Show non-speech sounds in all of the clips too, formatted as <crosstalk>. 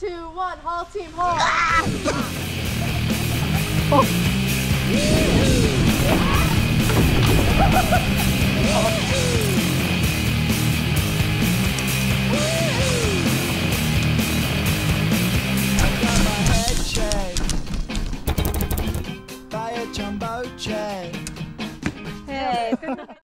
two, one, haul team, haul. head check. Buy a jumbo jet. Hey. <laughs>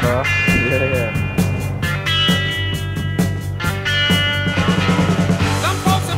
In Minecraft? Yeah, yeah. Some folks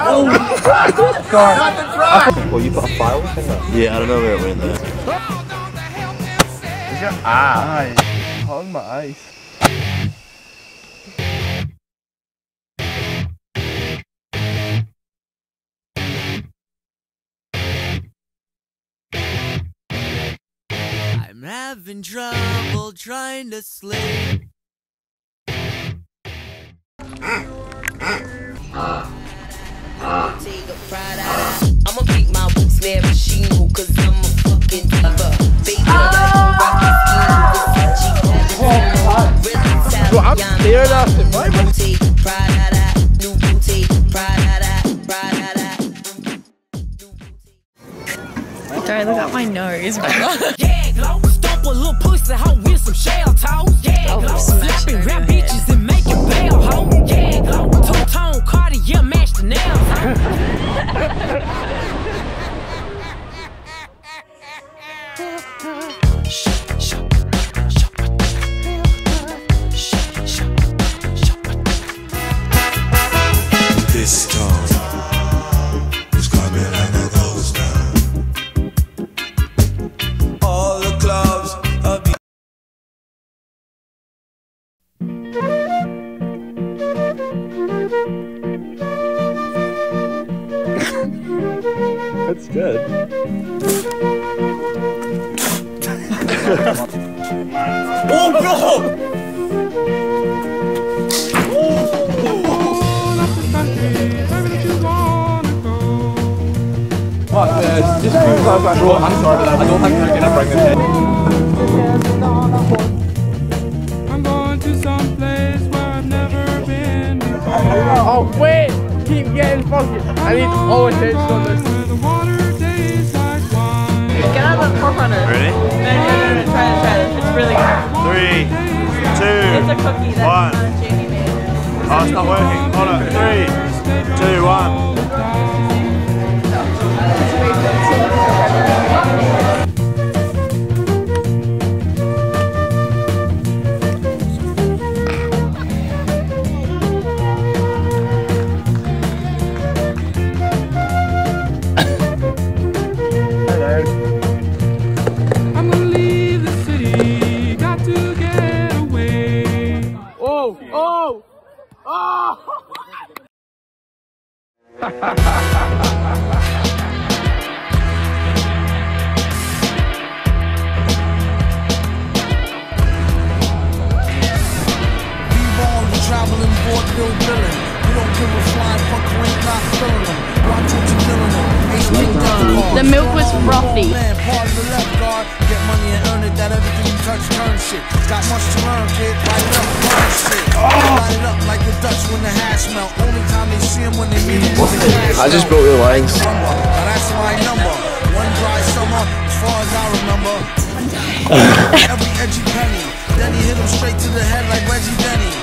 Oh, go, go. Well, you put a file in there? Yeah, I don't know where it went there. Them save. Ah. On my ice. I'm having trouble trying to sleep. I'ma keep my snare machine cause I'm a fucking diva. Baby, Bro, I'm staring at him. Why am I- New booty, Prada, Prada. Don't look at my nose, <laughs> This storm Fuck this. Just move close back. Bro, I'm sorry, but I don't think you're gonna bring this in. I'm going to some place where I've never been. Oh, wait! Keep getting fucking. I need all attention on this. Three, two, one. Oh, it's not working. Hold on. Three, two, one. Him with the cash I just broke the lines. Now that's my number. One dry summer, as far as I remember. <laughs> Every edgy penny. Then he hit him straight to the head like Reggie Denny.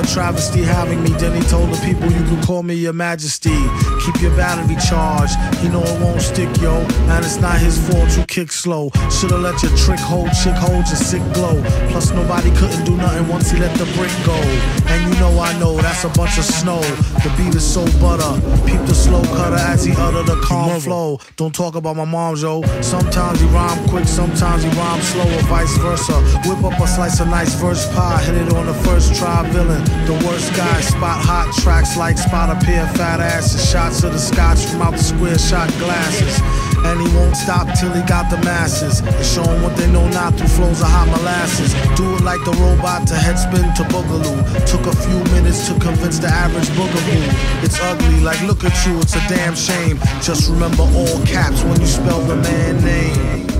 A travesty having me. Then he told the people you can call me your majesty. Keep your battery charged. He know it won't stick, yo. And it's not his fault you kick slow. Shoulda let your trick hold, chick hold your sick glow. Plus nobody couldn't do nothing once he let the brick go. And you know I know that's a bunch of snow. The beat is so butter. Peep the slow cutter as he utter the calm flow. Don't talk about my mom, yo. Sometimes he rhyme quick, sometimes he rhyme slow, or vice versa. Whip up a slice of nice verse pie, hit it on the first try. Villain, the worst guy. Spot hot tracks like spot a pair fat asses. Shots of the scotch from out the square shot glasses. And he won't stop till he got the masses. And show 'em what they know not through flows of hot molasses. Do it like the robot to head spin to boogaloo. Took a few minutes to convince the average boogaboo. It's ugly, like look at you, it's a damn shame. Just remember all caps when you spell the man name.